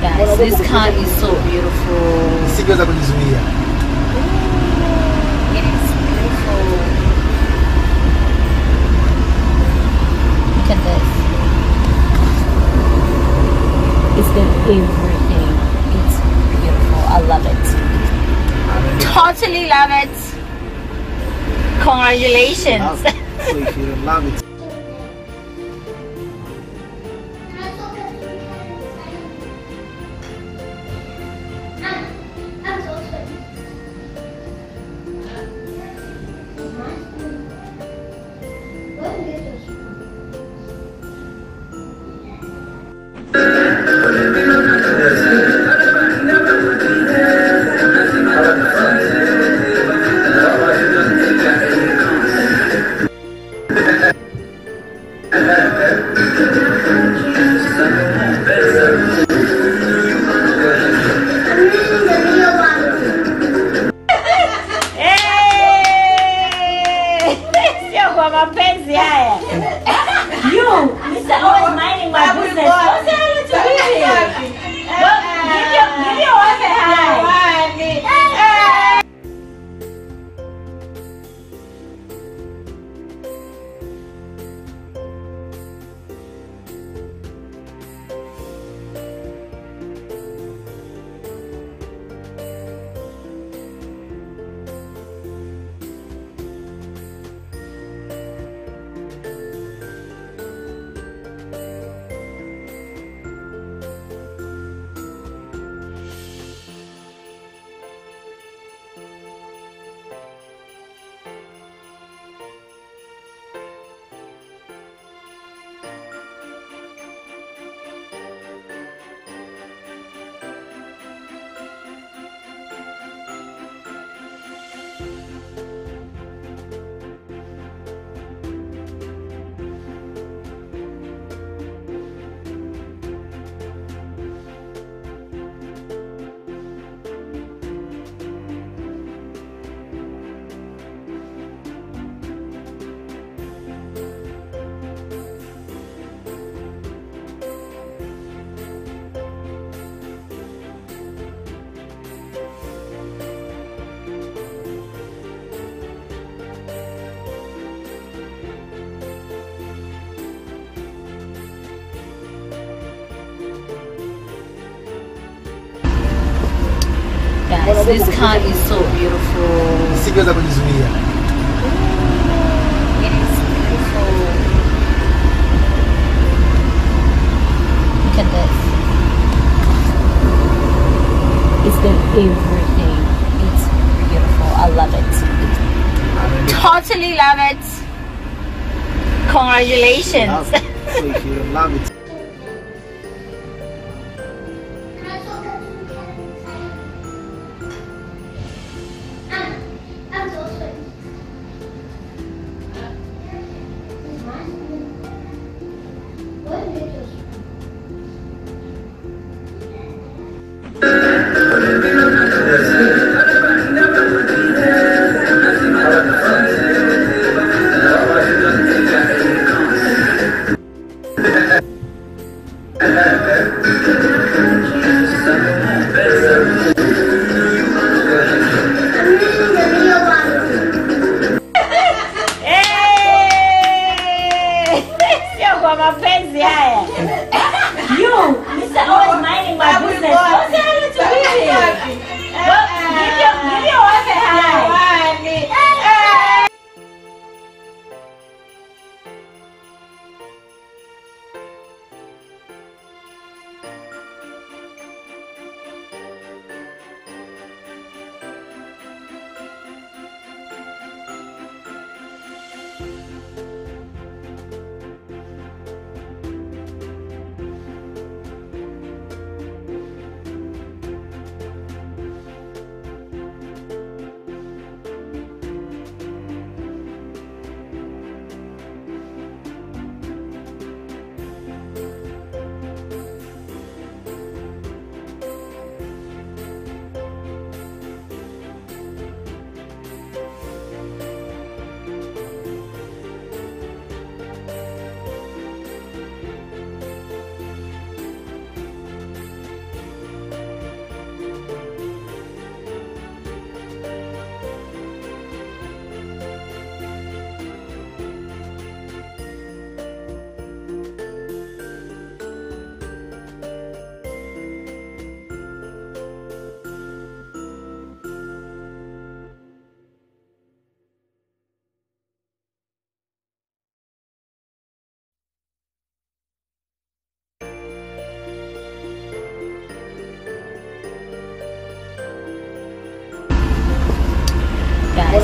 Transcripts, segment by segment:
Guys, this car is so beautiful. Singeweza kujizuia. It is beautiful. Look at this. It's got everything. It's beautiful. I love it. Totally love it. Congratulations. Love it. So if you don't love it, Guys, this car is so beautiful. singeweza kujizuia. It is beautiful. Look at this. It's got everything. It's beautiful. I love it. Totally love it. Congratulations. Love it. So if you love it,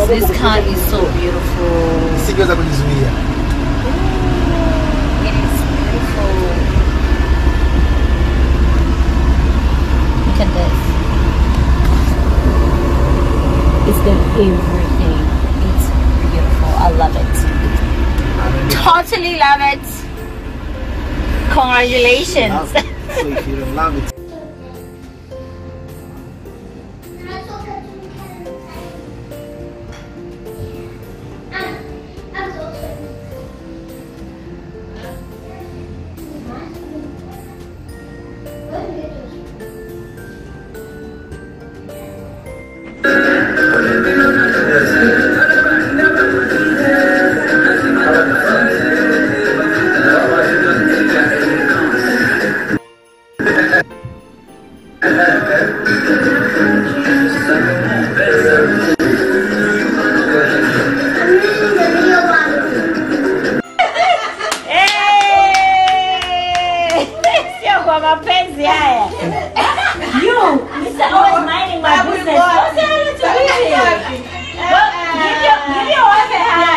this car is so beautiful. Singeweza kujizuia. It is beautiful. Look at this. It's got everything. It's beautiful. I love it. Totally love it. Congratulations. Love it. So if you don't love it, mapenzi haya. You, Mr. Always minding my business. Give your wife a hand.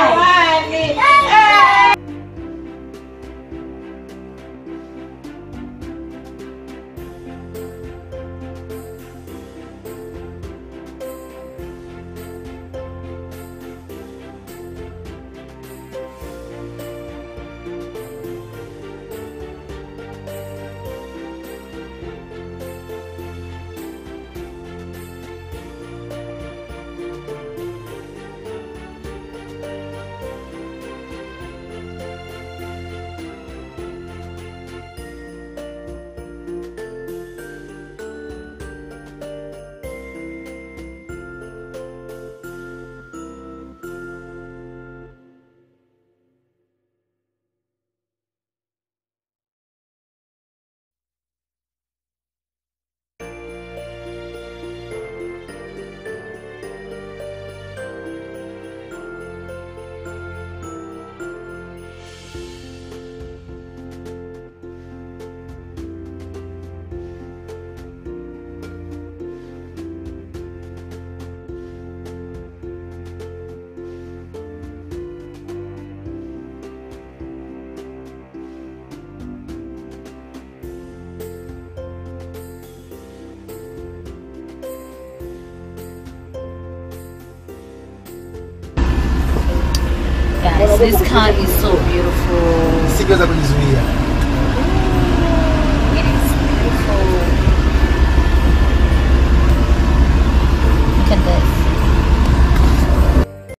This car is so beautiful. It is beautiful. Look at this.